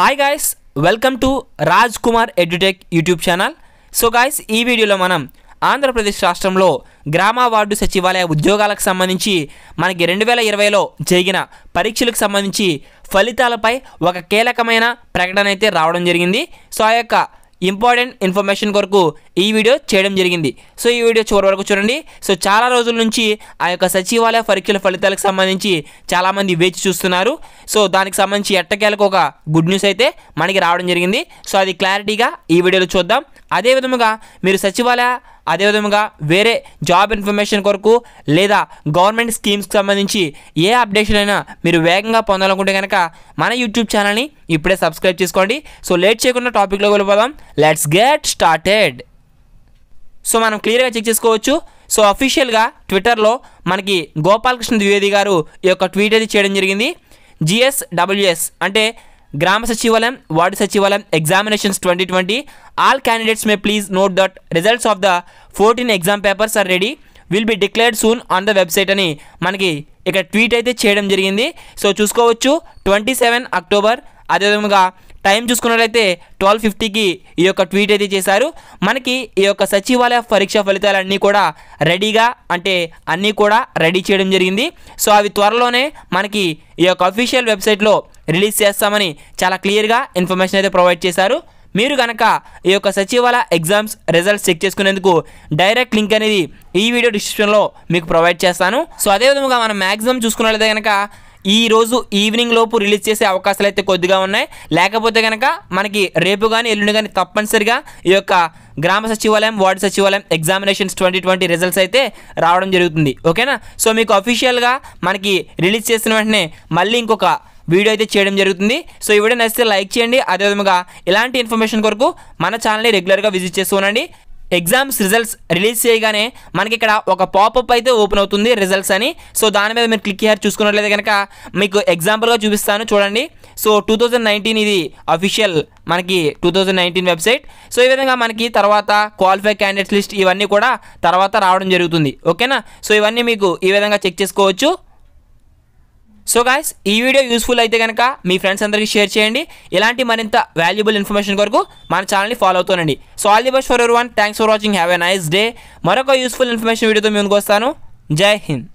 Hi guys welcome to Raj Kumar edutech YouTube channel so guys ఈ వీడియోలో మనం ఆంధ్రప్రదేశ్ రాష్ట్రంలో గ్రామ వార్డు సచివాలయ ఉద్యోగాలకు సంబంధించి మనకి రెండు వేల ఇరవైలో జరిగిన పరీక్షలకు సంబంధించి ఫలితాలపై ఒక కీలకమైన ప్రకటన అయితే రావడం జరిగింది. సో ఆ యొక్క ఇంపార్టెంట్ ఇన్ఫర్మేషన్ కొరకు ఈ వీడియో చేయడం జరిగింది. సో ఈ వీడియో చివరి వరకు చూడండి. సో చాలా రోజుల నుంచి ఆ యొక్క సచివాలయ పరీక్షల ఫలితాలకు సంబంధించి చాలామంది వేచి చూస్తున్నారు. సో దానికి సంబంధించి ఎట్టకేలకు ఒక గుడ్ న్యూస్ అయితే మనకి రావడం జరిగింది. సో అది క్లారిటీగా ఈ వీడియోలో చూద్దాం. అదే విధముగా మీరు సచివాలయ అదేవిధంగా వేరే జాబ్ ఇన్ఫర్మేషన్ కొరకు లేదా గవర్నమెంట్ స్కీమ్స్కి సంబంధించి ఏ అప్డేషన్ అయినా మీరు వేగంగా పొందాలనుకుంటే కనుక మన యూట్యూబ్ ఛానల్ని ఇప్పుడే సబ్స్క్రైబ్ చేసుకోండి. సో లేట్ చేయకుండా టాపిక్లో వెళ్ళిపోదాం. Let's get started. సో మనం క్లియర్గా చెక్ చేసుకోవచ్చు. సో అఫీషియల్గా ట్విట్టర్లో మనకి గోపాలకృష్ణ ద్వివేది గారు ఈ యొక్క ట్వీట్ అయితే చేయడం జరిగింది. జిఎస్డబ్ల్యూఎస్ అంటే గ్రామ సచివాలయం వార్డు సచివాలయం examinations twenty twenty all candidates may please note that results of the fourteen exam papers are ready will be declared soon on the website అని మనకి ఇక్కడ ట్వీట్ అయితే చేయడం జరిగింది. సో చూసుకోవచ్చు ట్వంటీ సెవెన్ అక్టోబర్ అదేవిధంగా టైం చూసుకున్నట్లయితే ట్వెల్వ్ ఫిఫ్టీకి ఈ యొక్క ట్వీట్ అయితే చేశారు. మనకి ఈ యొక్క సచివాలయ పరీక్ష ఫలితాలన్నీ కూడా రెడీగా అంటే అన్నీ కూడా రెడీ చేయడం జరిగింది. సో అవి త్వరలోనే మనకి ఈ యొక్క అఫీషియల్ వెబ్సైట్లో రిలీజ్ చేస్తామని చాలా క్లియర్గా ఇన్ఫర్మేషన్ అయితే ప్రొవైడ్ చేశారు. మీరు కనుక ఈ యొక్క సచివాలయ ఎగ్జామ్స్ రిజల్ట్స్ చెక్ చేసుకునేందుకు డైరెక్ట్ లింక్ అనేది ఈ వీడియో డిస్క్రిప్షన్లో మీకు ప్రొవైడ్ చేస్తాను. సో అదేవిధంగా మనం మ్యాక్సిమం చూసుకున్నట్లయితే కనుక ఈ రోజు ఈవినింగ్ లోపు రిలీజ్ చేసే అవకాశాలు అయితే కొద్దిగా ఉన్నాయి. లేకపోతే కనుక మనకి రేపు కానీ ఎల్లుండి కానీ తప్పనిసరిగా ఈ యొక్క గ్రామ సచివాలయం వార్డు సచివాలయం ఎగ్జామినేషన్స్ ట్వంటీ ట్వంటీ రిజల్ట్స్ అయితే రావడం జరుగుతుంది. ఓకేనా? సో మీకు అఫీషియల్గా మనకి రిలీజ్ చేసిన వెంటనే మళ్ళీ ఇంకొక వీడియో అయితే చేయడం జరుగుతుంది. సో ఈ వీడియో నచ్చితే లైక్ చేయండి. అదేవిధంగా ఇలాంటి ఇన్ఫర్మేషన్ కొరకు మన ఛానల్ని రెగ్యులర్గా విజిట్ చేస్తూ ఉండండి. ఎగ్జామ్స్ రిజల్ట్స్ రిలీజ్ చేయగానే మనకి ఇక్కడ ఒక పాపప్ అయితే ఓపెన్ అవుతుంది రిజల్ట్స్ అని. సో దాని మీద మీరు క్లిక్ చేయాలి. చూసుకున్నట్లయితే కనుక మీకు ఎగ్జాంపుల్గా చూపిస్తాను. చూడండి. సో టూ థౌజండ్ నైన్టీన్ ఇది అఫీషియల్ మనకి two thousand nineteen website. So ఈ విధంగా మనకి తర్వాత క్వాలిఫై క్యాండిడేట్స్ లిస్ట్ ఇవన్నీ కూడా తర్వాత రావడం జరుగుతుంది. ఓకేనా? సో ఇవన్నీ మీకు ఈ విధంగా చెక్ చేసుకోవచ్చు. సో గాయస్ ఈ వీడియో యూస్ఫుల్ అయితే కనుక మీ ఫ్రెండ్స్ అందరికీ షేర్ చేయండి. ఇలాంటి మరింత వాల్యుబుల్ ఇన్ఫర్మేషన్ కొరకు మన ఛానల్ని ఫాలో అవుతానండి so all the best for everyone thanks for watching have a nice day మరొక యూస్ఫుల్ ఇన్ఫర్మేషన్ వీడియోతో మీ ముందుకు వస్తాను. జై హింద్